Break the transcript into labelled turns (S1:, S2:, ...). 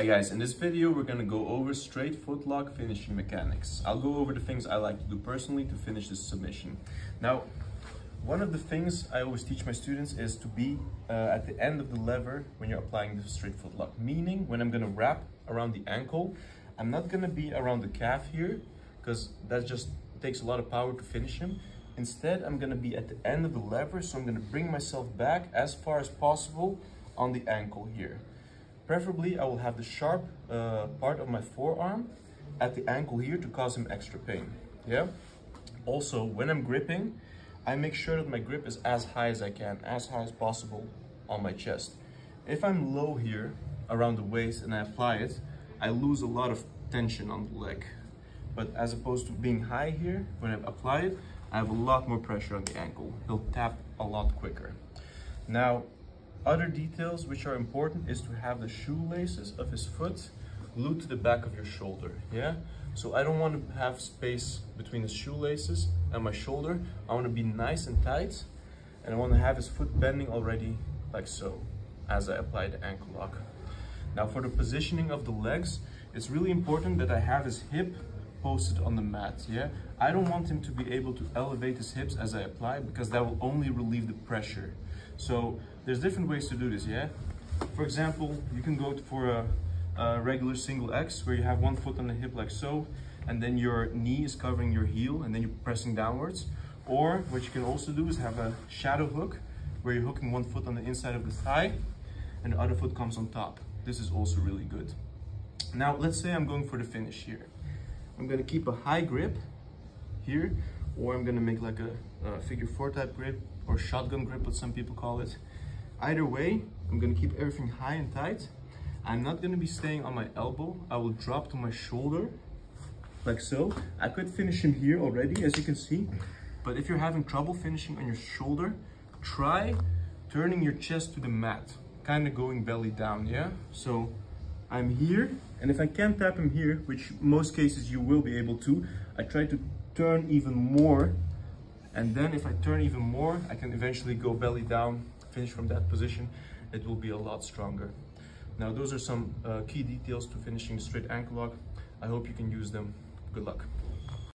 S1: Hey guys, in this video we're gonna go over straight footlock finishing mechanics. I'll go over the things I like to do personally to finish this submission. Now, one of the things I always teach my students is to be uh, at the end of the lever when you're applying the straight footlock. Meaning, when I'm gonna wrap around the ankle, I'm not gonna be around the calf here, because that just takes a lot of power to finish him. Instead, I'm gonna be at the end of the lever, so I'm gonna bring myself back as far as possible on the ankle here. Preferably, I will have the sharp uh, part of my forearm at the ankle here to cause him extra pain, yeah? Also, when I'm gripping, I make sure that my grip is as high as I can, as high as possible on my chest. If I'm low here, around the waist, and I apply it, I lose a lot of tension on the leg. But as opposed to being high here, when I apply it, I have a lot more pressure on the ankle. He'll tap a lot quicker. Now, other details which are important is to have the shoelaces of his foot glued to the back of your shoulder, yeah? So I don't want to have space between his shoelaces and my shoulder. I want to be nice and tight and I want to have his foot bending already like so as I apply the ankle lock. Now for the positioning of the legs, it's really important that I have his hip posted on the mat, yeah? I don't want him to be able to elevate his hips as I apply because that will only relieve the pressure. So there's different ways to do this, yeah? For example, you can go for a, a regular single X where you have one foot on the hip like so, and then your knee is covering your heel and then you're pressing downwards. Or what you can also do is have a shadow hook where you're hooking one foot on the inside of the thigh and the other foot comes on top. This is also really good. Now, let's say I'm going for the finish here. I'm gonna keep a high grip here, or I'm gonna make like a, a figure four type grip or shotgun grip, what some people call it. Either way, I'm gonna keep everything high and tight. I'm not gonna be staying on my elbow. I will drop to my shoulder, like so. I could finish him here already, as you can see. But if you're having trouble finishing on your shoulder, try turning your chest to the mat, kind of going belly down, yeah? So I'm here, and if I can't tap him here, which most cases you will be able to, I try to turn even more and then if I turn even more, I can eventually go belly down, finish from that position. It will be a lot stronger. Now, those are some uh, key details to finishing straight ankle lock. I hope you can use them. Good luck.